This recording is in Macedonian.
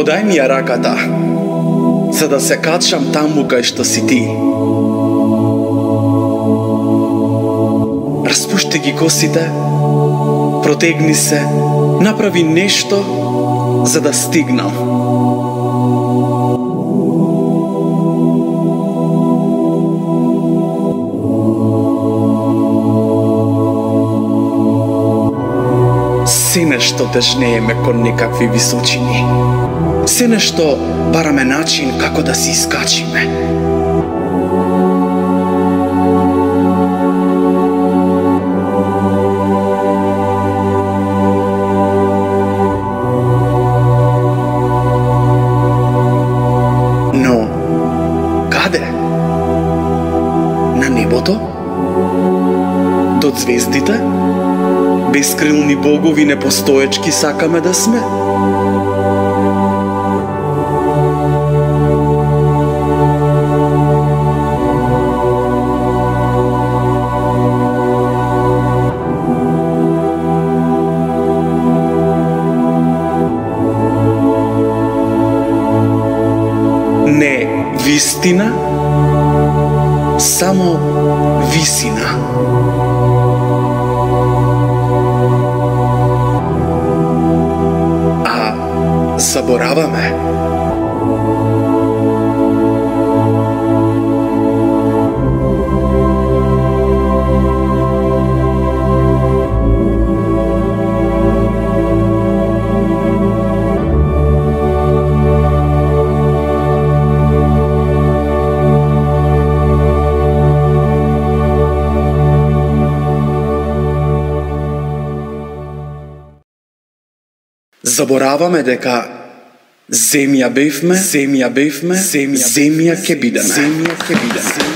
подај ми ја раката, за да се качам таму кај што си ти. Распушти ги косите, протегни се, направи нешто за да стигнам. Се нешто тежнееме кон некакви височини. Се нешто бараме начин како да се искачиме. Но, каде? На небото? До звездите? Бескрилни богови непостоечки сакаме да сме? Не вистина, само висина. Забораваме. Забораваме дека земја бевме, земја бевме, земја, земја ќе бидеме. Земја ќе бидеме.